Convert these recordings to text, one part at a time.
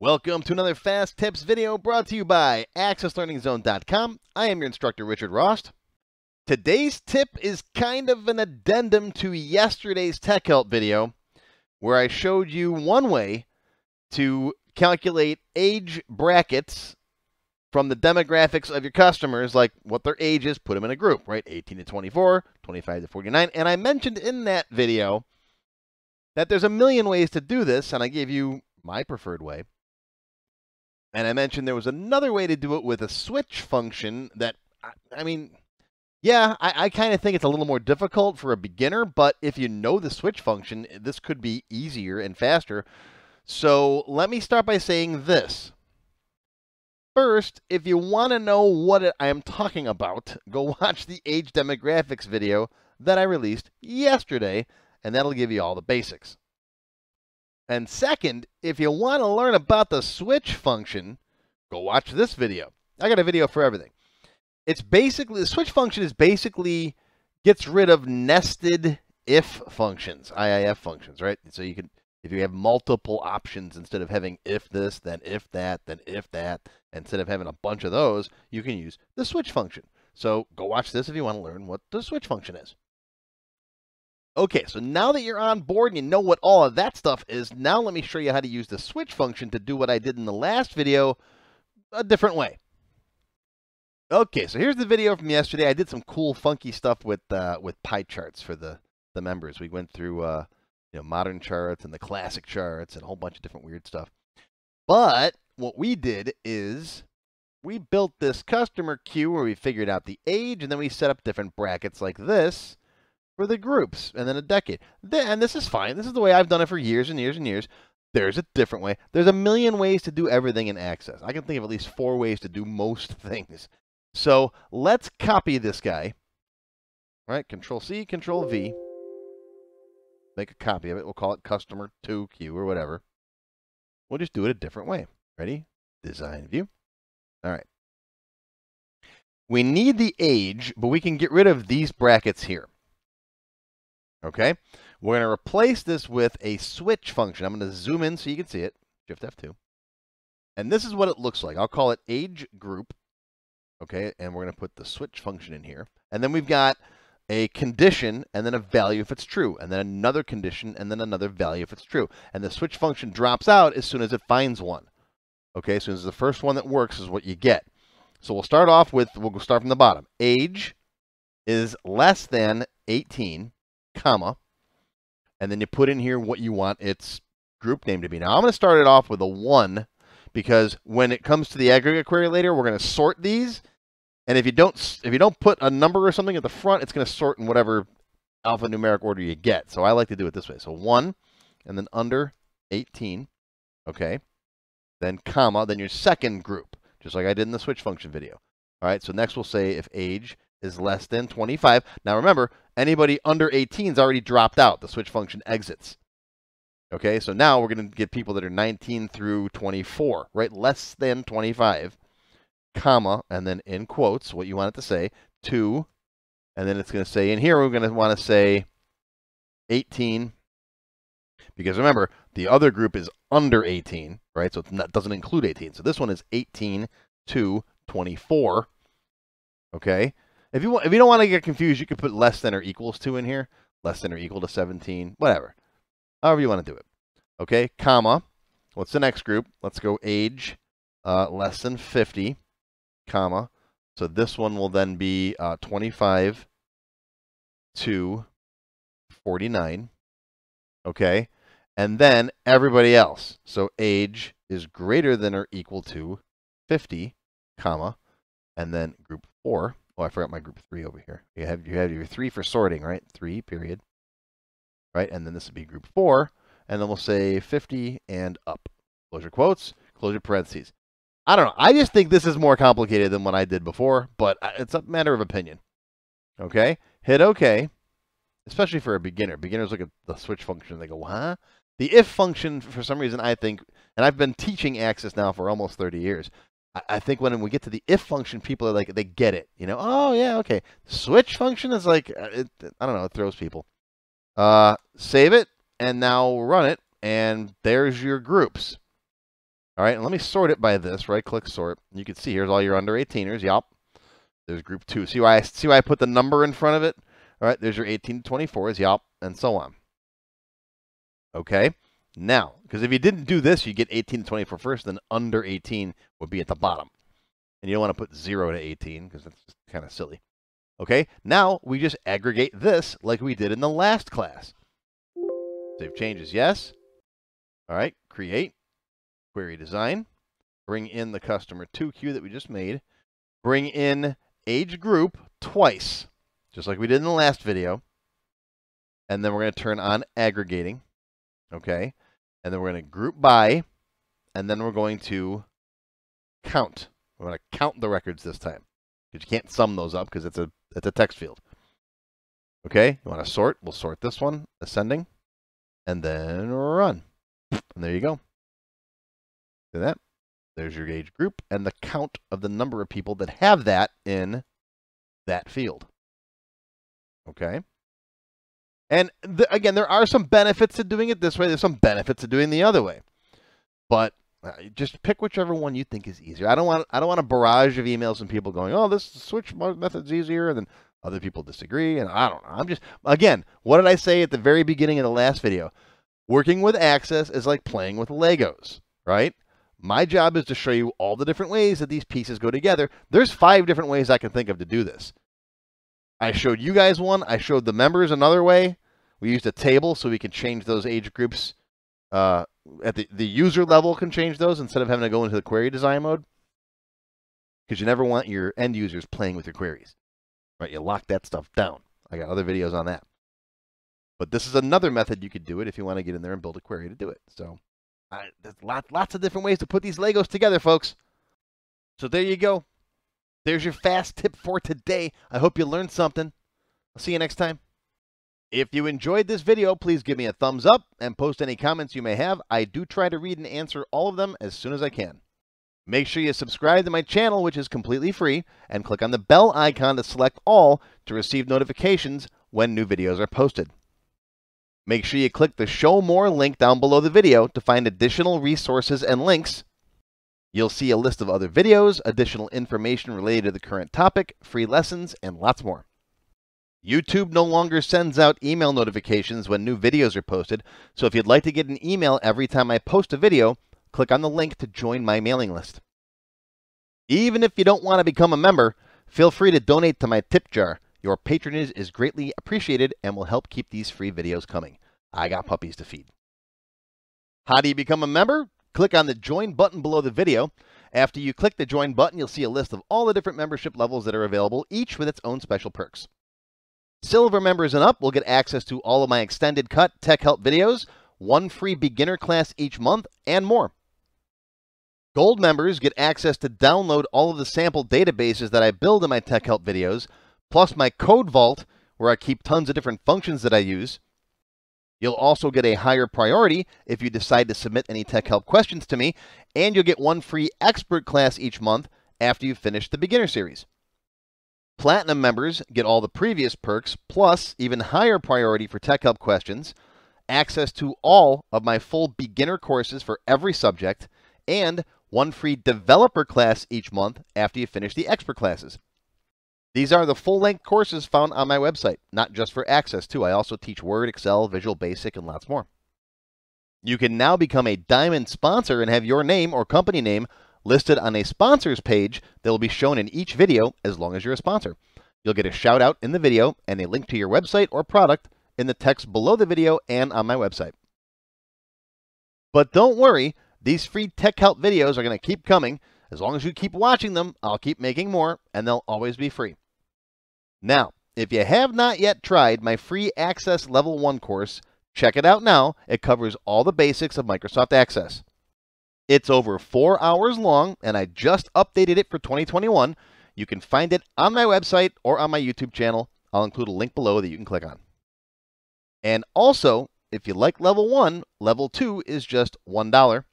Welcome to another Fast Tips video brought to you by AccessLearningZone.com. I am your instructor, Richard Rost. Today's tip is kind of an addendum to yesterday's Tech Help video, where I showed you one way to calculate age brackets from the demographics of your customers, like what their age is, put them in a group, right? 18 to 24, 25 to 49. And I mentioned in that video that there's a million ways to do this, and I gave you my preferred way. And I mentioned there was another way to do it with a switch function that, I, mean, yeah, I, I kind of think it's a little more difficult for a beginner, but if you know the switch function, this could be easier and faster. So let me start by saying this. First, if you want to know what I am talking about, go watch the age demographics video that I released yesterday, and that'll give you all the basics. And second, if you want to learn about the switch function, go watch this video. I got a video for everything. It's basically, the switch function is basically gets rid of nested if functions, IIF functions, right? So you can, if you have multiple options, instead of having if this, then if that, then if that, instead of having a bunch of those, you can use the switch function. So go watch this if you want to learn what the switch function is. Okay, so now that you're on board and you know what all of that stuff is, now let me show you how to use the switch function to do what I did in the last video a different way. Okay, so here's the video from yesterday. I did some cool, funky stuff with uh, with pie charts for the, the members. We went through uh, you know modern charts and the classic charts and a whole bunch of different weird stuff. But what we did is we built this customer queue where we figured out the age and then we set up different brackets like this for the groups and then a decade. And this is fine. This is the way I've done it for years and years and years. There's a different way. There's a million ways to do everything in Access. I can think of at least four ways to do most things. So let's copy this guy. All right, Control C, Control V. Make a copy of it. We'll call it customer 2Q or whatever. We'll just do it a different way. Ready? Design view. All right. We need the age, but we can get rid of these brackets here. Okay, we're going to replace this with a switch function. I'm going to zoom in so you can see it. Shift F2. And this is what it looks like. I'll call it age group. Okay, and we're going to put the switch function in here. And then we've got a condition and then a value if it's true, and then another condition and then another value if it's true. And the switch function drops out as soon as it finds one. Okay, so as the first one that works is what you get. So we'll start off with, we'll start from the bottom. Age is less than 18 comma, and then you put in here what you want its group name to be. Now, I'm going to start it off with a 1 because when it comes to the aggregate query later, we're going to sort these. And if you don't if you don't put a number or something at the front, it's going to sort in whatever alphanumeric order you get. So I like to do it this way. So 1 and then under 18, okay? Then comma, then your second group, just like I did in the switch function video. All right, so next we'll say if age is less than 25. Now remember, anybody under 18 is already dropped out. The switch function exits. Okay, so now we're going to get people that are 19 through 24, right? Less than 25, comma, and then in quotes, what you want it to say, 2, and then it's going to say, in here we're going to want to say 18, because remember, the other group is under 18, right? So it doesn't include 18. So this one is 18 to 24, okay? If you want, if you don't want to get confused, you could put less than or equals to in here. Less than or equal to 17, whatever. However you want to do it. Okay, comma. What's the next group? Let's go age uh, less than 50, comma. So this one will then be uh, 25 to 49. Okay, and then everybody else. So age is greater than or equal to 50, comma, and then group 4 Oh, I forgot my group three over here. You have you have your three for sorting, right? Three period. Right, and then this would be group four, and then we'll say 50 and up. Close your quotes, close your parentheses. I don't know. I just think this is more complicated than what I did before, but uh, it's a matter of opinion. Okay, hit OK, especially for a beginner. Beginners look at the switch function and they go, huh? The if function, for some reason, I think, and I've been teaching Access now for almost 30 years, I think when we get to the if function, people are like, they get it. You know, oh, yeah, okay. Switch function is like, uh, it, I don't know, it throws people. Uh, save it, and now run it, and there's your groups. All right, and let me sort it by this. Right click sort. You can see here's all your under 18ers. Yup. There's group two. See why I see why I put the number in front of it? All right, there's your 18 to 24s. Yup, and so on. Okay. Now, because if you didn't do this, you get 18 to 24 first, then under 18 would be at the bottom. And you don't want to put 0 to 18 because that's just kind of silly. Okay, now we just aggregate this like we did in the last class. Save changes, yes. All right, create, query design, bring in the customer 2 queue that we just made, bring in age group twice, just like we did in the last video. And then we're going to turn on aggregating. Okay, and then we're going to group by, and then we're going to count. We're going to count the records this time. Because you can't sum those up because it's a it's a text field. Okay, you want to sort? We'll sort this one, ascending, and then run. And there you go. See that? There's your age group and the count of the number of people that have that in that field. Okay. And the, again, there are some benefits to doing it this way. There's some benefits to doing the other way. But uh, just pick whichever one you think is easier. I don't want I don't want a barrage of emails from people going, "Oh, this switch method's easier," and then other people disagree. And I don't know. I'm just again, what did I say at the very beginning of the last video? Working with Access is like playing with Legos, right? My job is to show you all the different ways that these pieces go together. There's five different ways I can think of to do this. I showed you guys one. I showed the members another way. We used a table so we can change those age groups uh, at the, the user level can change those instead of having to go into the query design mode. Because you never want your end users playing with your queries. Right? You lock that stuff down. I got other videos on that. But this is another method you could do it if you want to get in there and build a query to do it. So I, there's lot, lots of different ways to put these Legos together, folks. So there you go. There's your fast tip for today. I hope you learned something. I'll see you next time. If you enjoyed this video, please give me a thumbs up and post any comments you may have. I do try to read and answer all of them as soon as I can. Make sure you subscribe to my channel, which is completely free, and click on the bell icon to select all to receive notifications when new videos are posted. Make sure you click the Show More link down below the video to find additional resources and links. You'll see a list of other videos, additional information related to the current topic, free lessons, and lots more. YouTube no longer sends out email notifications when new videos are posted, so if you'd like to get an email every time I post a video, click on the link to join my mailing list. Even if you don't want to become a member, feel free to donate to my tip jar. Your patronage is greatly appreciated and will help keep these free videos coming. I got puppies to feed. How do you become a member? Click on the join button below the video. After you click the join button, you'll see a list of all the different membership levels that are available, each with its own special perks. Silver members and up will get access to all of my extended cut tech help videos, one free beginner class each month, and more. Gold members get access to download all of the sample databases that I build in my tech help videos, plus my code vault where I keep tons of different functions that I use. You'll also get a higher priority if you decide to submit any tech help questions to me, and you'll get one free expert class each month after you've finished the beginner series. Platinum members get all the previous perks, plus even higher priority for tech help questions, access to all of my full beginner courses for every subject, and one free developer class each month after you finish the expert classes. These are the full-length courses found on my website, not just for access too. I also teach Word, Excel, Visual Basic, and lots more. You can now become a Diamond sponsor and have your name or company name listed on a sponsors page that will be shown in each video as long as you're a sponsor. You'll get a shout out in the video and a link to your website or product in the text below the video and on my website. But don't worry, these free tech help videos are going to keep coming. As long as you keep watching them, I'll keep making more and they'll always be free. Now, if you have not yet tried my free Access Level 1 course, check it out now. It covers all the basics of Microsoft Access. It's over four hours long, and I just updated it for 2021. You can find it on my website or on my YouTube channel. I'll include a link below that you can click on. And also, if you like level one, level two is just $1.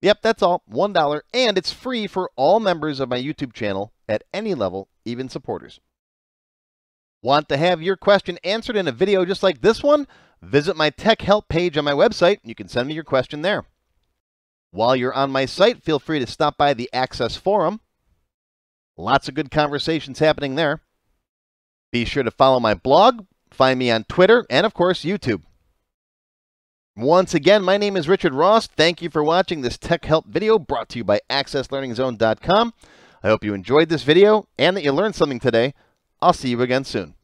Yep, that's all, $1. And it's free for all members of my YouTube channel at any level, even supporters. Want to have your question answered in a video just like this one? Visit my tech help page on my website. You can send me your question there. While you're on my site, feel free to stop by the Access Forum. Lots of good conversations happening there. Be sure to follow my blog, find me on Twitter, and of course, YouTube. Once again, my name is Richard Rost. Thank you for watching this Tech Help video brought to you by AccessLearningZone.com. I hope you enjoyed this video and that you learned something today. I'll see you again soon.